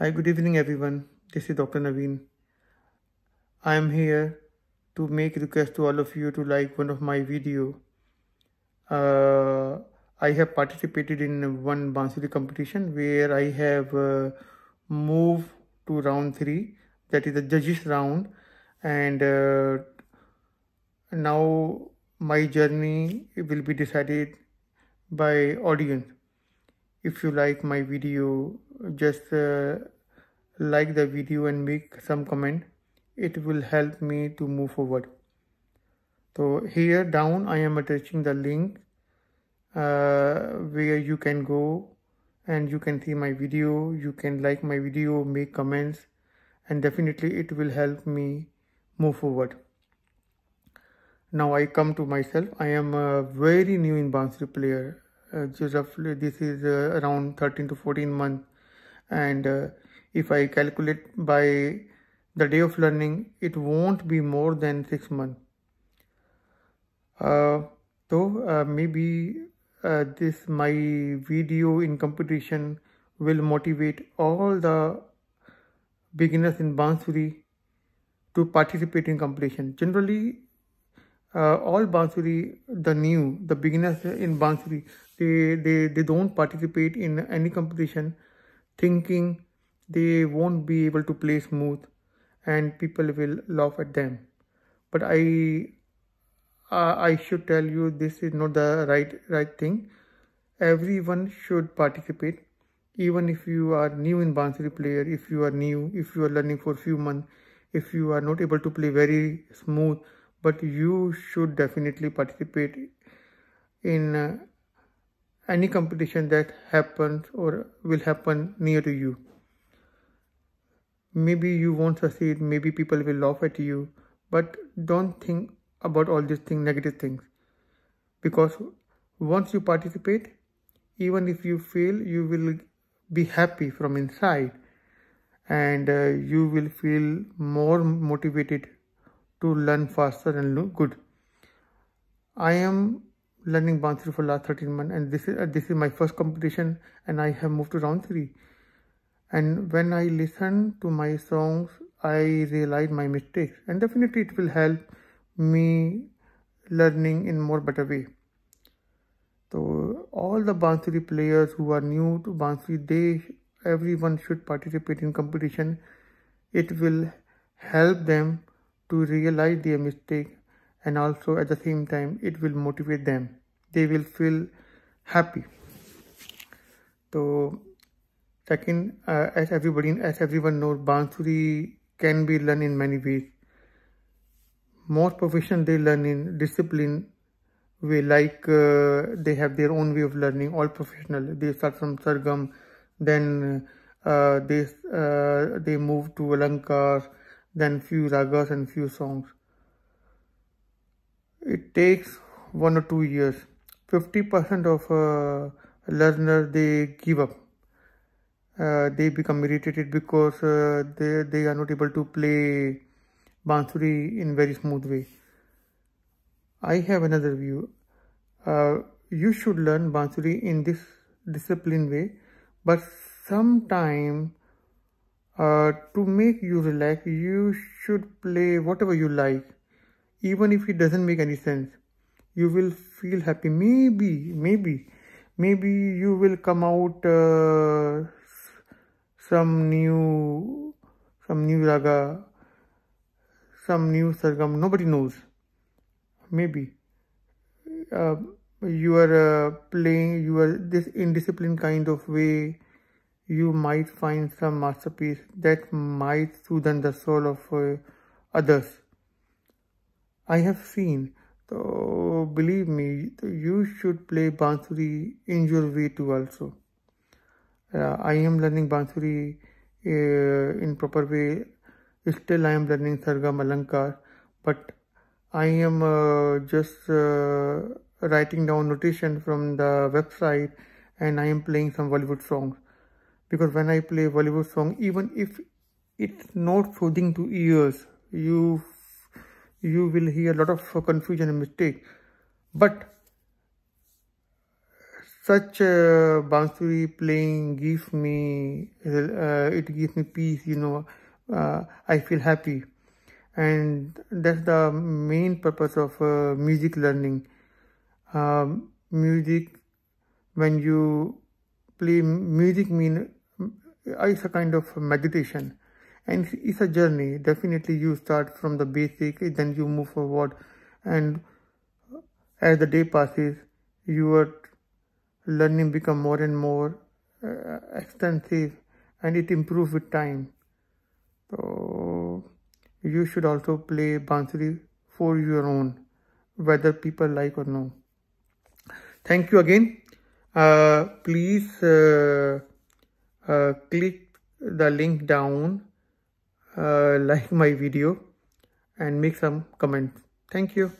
Hi, good evening everyone. This is Dr. Naveen. I am here to make request to all of you to like one of my video. Uh, I have participated in one Bansuri competition where I have uh, moved to round three, that is the judges round, and uh, now my journey will be decided by audience. If you like my video, just uh, like the video and make some comment. It will help me to move forward. So here down I am attaching the link uh, where you can go and you can see my video you can like my video make comments and definitely it will help me move forward now I come to myself I am a very new in Bansuri player roughly this is uh, around 13 to 14 months and uh, if I calculate by the day of learning it won't be more than six months uh, so uh, maybe uh, this my video in competition will motivate all the beginners in Bansuri to participate in competition. Generally, uh, all Bansuri, the new, the beginners in Bansuri, they, they, they don't participate in any competition thinking they won't be able to play smooth and people will laugh at them. But I uh, I should tell you this is not the right right thing. Everyone should participate, even if you are new in Bansuri player, if you are new, if you are learning for a few months, if you are not able to play very smooth, but you should definitely participate in uh, any competition that happens or will happen near to you. Maybe you won't succeed, maybe people will laugh at you, but don't think about all these things, negative things. Because once you participate, even if you fail, you will be happy from inside and uh, you will feel more motivated to learn faster and look good. I am learning Bansuri for last 13 months and this is uh, this is my first competition and I have moved to round 3 and when I listen to my songs I realize my mistakes and definitely it will help me learning in more better way. So all the Bansuri players who are new to Bansuri, they everyone should participate in competition. It will help them to realize their mistake and also at the same time it will motivate them. They will feel happy. So second, uh, as everybody as everyone knows, Bansuri can be learned in many ways most profession they learn in discipline way like uh, they have their own way of learning all professional they start from sargam then uh, they uh, they move to alankar then few ragas and few songs it takes one or two years 50% of uh, learner they give up uh, they become irritated because uh, they they are not able to play Bansuri in very smooth way. I have another view. Uh, you should learn Bansuri in this disciplined way, but sometime uh, to make you relax, you should play whatever you like, even if it doesn't make any sense. You will feel happy. Maybe, maybe, maybe you will come out uh, some new, some new raga some new sargam nobody knows maybe uh, you are uh, playing you are this indisciplined kind of way you might find some masterpiece that might soothe the soul of uh, others i have seen. So believe me you should play bansuri in your way too also. Uh, i am learning bansuri uh, in proper way. Still I am learning Sargam Alankar, but I am uh, just uh, writing down notation from the website and I am playing some Bollywood songs. Because when I play Bollywood song, even if it's not soothing to ears, you you will hear a lot of confusion and mistake. But such uh, bansuri playing gives me uh, it gives me peace you know uh, i feel happy. And that's the main purpose of uh, music learning. Um, music when you play music mean it's a kind of meditation and it's a journey. Definitely you start from the basic then you move forward. And as the day passes your learning become more and more uh, extensive and it improves with time. So you should also play bansuri for your own whether people like or no. Thank you again. Uh, please uh, uh, click the link down uh, like my video and make some comments. Thank you